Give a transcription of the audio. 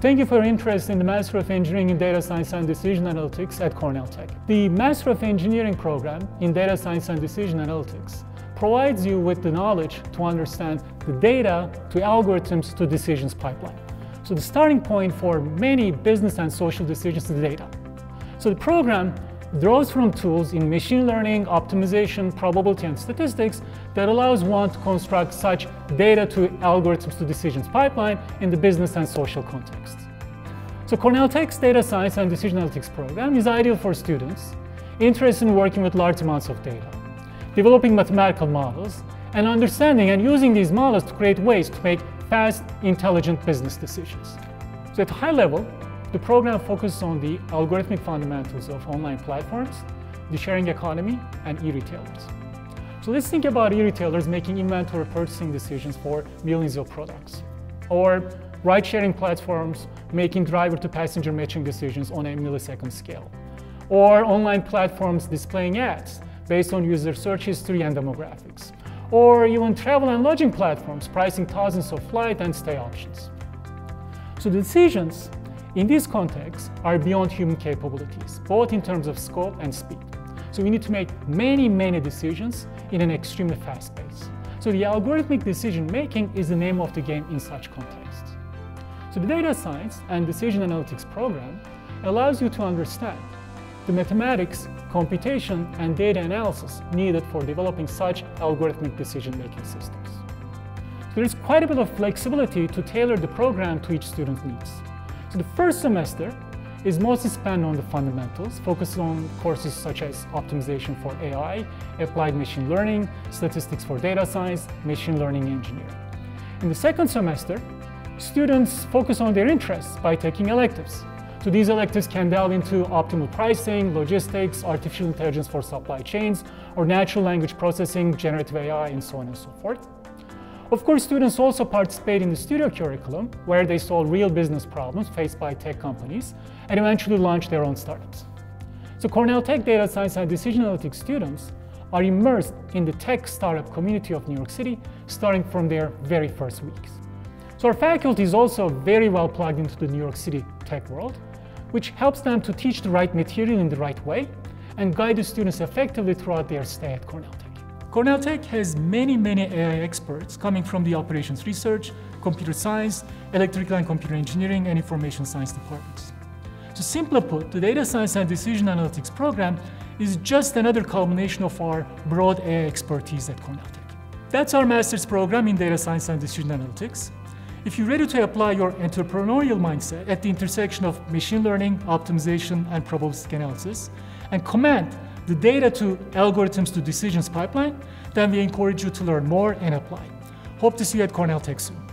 Thank you for your interest in the Master of Engineering in Data Science and Decision Analytics at Cornell Tech. The Master of Engineering program in Data Science and Decision Analytics provides you with the knowledge to understand the data to algorithms to decisions pipeline. So the starting point for many business and social decisions is data. So the program draws from tools in machine learning, optimization, probability, and statistics that allows one to construct such data to algorithms to decisions pipeline in the business and social context. So Cornell Tech's data science and decision analytics program is ideal for students interested in working with large amounts of data, developing mathematical models, and understanding and using these models to create ways to make fast, intelligent business decisions. So at a high level, the program focuses on the algorithmic fundamentals of online platforms, the sharing economy, and e-retailers. So let's think about e-retailers making inventory purchasing decisions for millions of products, or ride-sharing platforms making driver-to-passenger matching decisions on a millisecond scale, or online platforms displaying ads based on user search history and demographics, or even travel and lodging platforms pricing thousands of flight and stay options. So the decisions in this context are beyond human capabilities, both in terms of scope and speed. So we need to make many, many decisions in an extremely fast pace. So the algorithmic decision making is the name of the game in such contexts. So the data science and decision analytics program allows you to understand the mathematics, computation, and data analysis needed for developing such algorithmic decision-making systems. There is quite a bit of flexibility to tailor the program to each student's needs. So the first semester is mostly spent on the fundamentals, focused on courses such as optimization for AI, applied machine learning, statistics for data science, machine learning engineering. In the second semester, students focus on their interests by taking electives. So these electives can delve into optimal pricing, logistics, artificial intelligence for supply chains, or natural language processing, generative AI, and so on and so forth. Of course, students also participate in the studio curriculum, where they solve real business problems faced by tech companies, and eventually launch their own startups. So Cornell Tech Data Science and Decision Analytics students are immersed in the tech startup community of New York City, starting from their very first weeks. So our faculty is also very well plugged into the New York City tech world, which helps them to teach the right material in the right way and guide the students effectively throughout their stay at Cornell Tech. Cornell Tech has many, many AI experts coming from the operations research, computer science, electrical and computer engineering, and information science departments. So simply put, the Data Science and Decision Analytics program is just another culmination of our broad AI expertise at Cornell Tech. That's our master's program in Data Science and Decision Analytics. If you're ready to apply your entrepreneurial mindset at the intersection of machine learning, optimization, and probabilistic analysis, and command the data to algorithms to decisions pipeline, then we encourage you to learn more and apply. Hope to see you at Cornell Tech soon.